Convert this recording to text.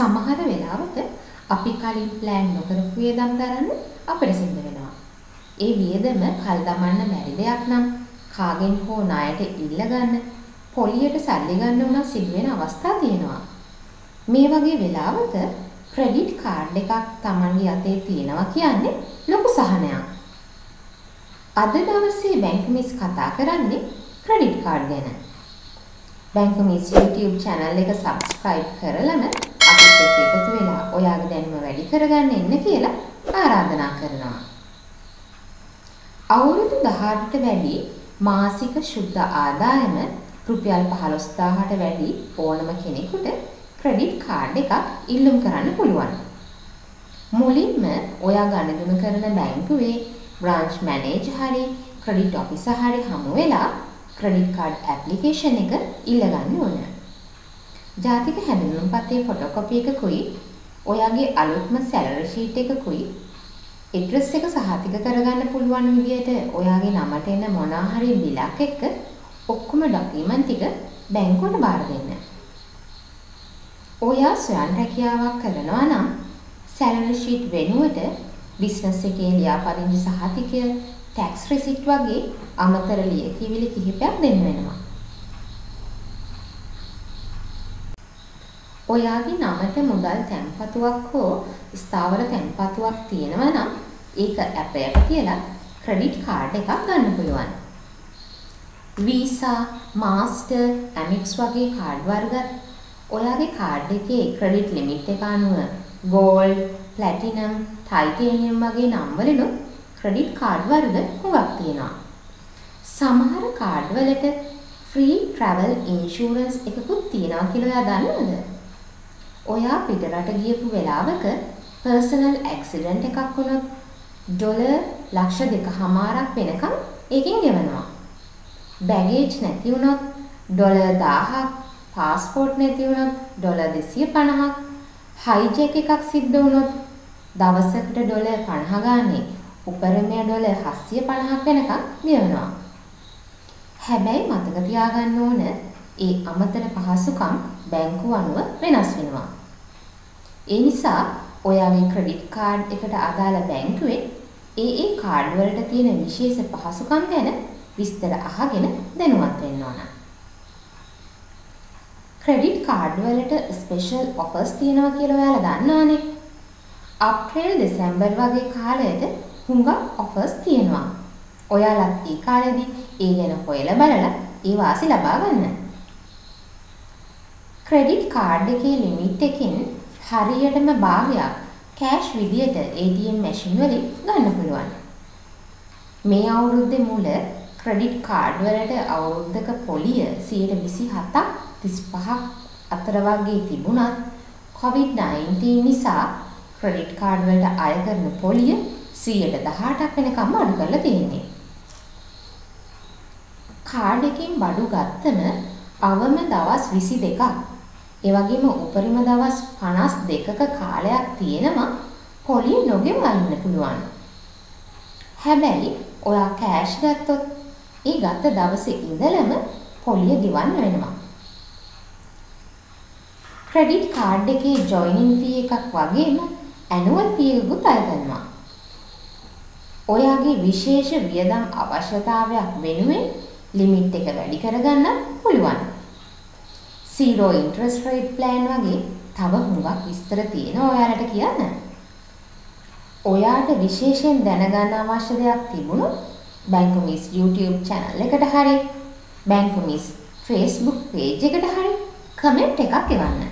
සමහර වෙලාවට අපි කලින් ප්ලෑන් නොකරපු වියදම් දරන්න අපිට සිද්ධ වෙනවා. ඒ වියදම කල් දමන්න බැරි දෙයක් නම් කාගෙන් හෝ ණයට ඉල්ල ගන්න පොලියට සල්ලි ගන්න උනත් සිදු වෙන අවස්ථා තියෙනවා. මේ වගේ වෙලාවක ක්‍රෙඩිට් කාඩ් එකක් Tamanගේ අතේ තියෙනවා කියන්නේ ලොකු සහනයක්. අද දවසේ බැංකු මිස් කතා කරන්නේ ක්‍රෙඩිට් කාඩ් ගැන. බැංකු මිස් YouTube channel එක subscribe කරලම අපිත් එක්ක එකතු වෙලා ඔයාගේ දැනුම වැඩි කරගන්න එන්න කියලා ආරාධනා කරනවා. අවුරුදු 18ට වැඩි මාසික ශුද්ධ ආදායම රුපියල් 15000ට වැඩි ඕනම කෙනෙකුට ක්‍රෙඩිට් කාඩ් එකක් ඉල්ලුම් කරන්න පුළුවන්. මුලින්ම ඔයා ගණදුන කරන බැංකුවේ බ්‍රාන්ච් මැනේජර් හරි ක්‍රෙඩිට් ඔෆිසර් හරි හමු වෙලා ක්‍රෙඩිට් කාඩ් ඇප්ලිකේෂන් එක ඉල්ල ගන්න ඕන. ජාතික හැඳුනුම්පතේ ෆොටෝකොපි එකකුයි ඔයාගේ අලුත්ම සැලරි ෂීට් එකකුයි ඇඩ්‍රස් එක සහතික කරගන්න පුළුවන් විදියට ඔයාගේ නමට එන මොනවා හරි බිලක් එක්ක ඔක්කොම ඩොකියුමන්ට් ටික බැංකුවට බාර දෙන්න. ඔයා ස්වයං රැකියාවක් කරනවා නම් සැලරි ෂීට් වෙනුවට බිස්නස් එකේ ලියාපදිංචි සහතිකය, ටැක්ස් රිසිට් වගේ අමතර ලියකියවිලි කිහිපයක් දෙන්න වෙනවා. ඔයාගේ නමට මුදල් තැන්පතුවක් හෝ ස්ථාවර තැන්පතුවක් තියෙනවා නම් ඒක ඇප් එක තියලා ක්‍රෙඩිට් කාඩ් එකක් ගන්න පුළුවන්. වීසා, මාස්ටර්, ඇමික්ස් වගේ කාඩ් වර්ගත් ඔයාගේ කාඩ් එකේ ක්‍රෙඩිට් ලිමිට් එක අනුව ගෝල්ඩ්, ප්ලැටිනම්, ටයිටේනියම් වගේ නම් වලිනුත් ක්‍රෙඩිට් කාඩ් වර්ග හුඟක් තියෙනවා. සමහර කාඩ් වලට ෆ්‍රී ට්‍රැවල් ඉන්ෂුරන්ස් එකකුත් තියෙනවා කියලා ඔයා දන්නවද? ඔයා පිටරට ගියපු වෙලාවක පර්සනල් ඇක්සිඩන්ට් එකක් වුණොත් ඩොලර් ලක්ෂ දෙකහමාරක් වෙනකම් ඒකෙන් ගෙවනවා. බැගේජ් නැති වුණොත් ඩොලර් 1000ක්, පාස්පෝර්ට් නැති වුණොත් ඩොලර් 250ක්, හයිජැක් එකක් සිද්ධ වුණොත් දවසකට ඩොලර් 50 ගානේ උපරිමය ඩොලර් 750ක් වෙනකම් ගෙවනවා. හැබැයි මතක තියාගන්න ඕන ඒ අමතර පහසුකම් බැංකුව අනුව වෙනස් වෙනවා. ඒ නිසා ඔයාගේ ක්‍රෙඩිට් කාඩ් එකට අදාළ බැංකුවේ ඒ ඒ කාඩ් වලට තියෙන විශේෂ පහසුකම් ගැන විස්තර අහගෙන දැනුවත් වෙන්න ඕන. ක්‍රෙඩිට් කාඩ් වලට ස්පෙෂල් ඔෆර්ස් තියෙනවා කියලා ඔයාලා දන්නවනේ. අප්‍රේල් දෙසැම්බර් වගේ කාලයට හුඟක් ඔෆර්ස් තියෙනවා. ඔයාලත් ඒ කාලෙදි ඒ ගැන හොයලා බලලා ඒ වාසි ලබා ගන්න. ක්‍රෙඩිට් කාඩ් එකේ ලිමිට් එකෙන් හරියටම භාගයක් කෑෂ් විදියට ATM මැෂින් වලින් ගන්න පුළුවන්. මේ අවුරුද්දේ මුල ක්‍රෙඩිට් කාඩ් වලට අවුරුද්දක පොලිය 127ක් 35ක් අතර වගේ තිබුණත් COVID-19 නිසා ක්‍රෙඩිට් කාඩ් වලට අය කරන පොලිය 118ක් වෙනකම් අඩු කරලා තියෙන්නේ. කාඩ් එකෙන් බඩු ගත්තම අවම දවස් 22ක් ඒ වගේම උපරිම දවස් 52ක කාලයක් තියෙනවා පොලිය නොගෙවා ඉන්න පුළුවන්. හැබැයි ඔයා කෑෂ් ගත්තොත් ඒ ගත්ත දවසේ ඉඳලම පොලිය ගෙවන්න වෙනවා. ක්‍රෙඩිට් කාඩ් එකේ ජොයිනින් ෆී එකක් වගේම ඇනුවල් ෆී එකකුත් අය කරනවා. ඔයාගේ විශේෂ වියදම් අවශ්‍යතාවයක් වෙනුවෙන් ලිමිට් එක වැඩි කරගන්නත් පුළුවන්. Zero interest rate plan වගේ තව හුඟක් විස්තර තියෙනවා ඔයාලට කියන්න. ඔයාට විශේෂයෙන් දැනගන්න අවශ්‍ය දෙයක් තිබුණොත් බැංකු මිස් YouTube channel එකට හරි බැංකු මිස් Facebook page එකට හරි කමෙන්ට් එකක් එවන්න.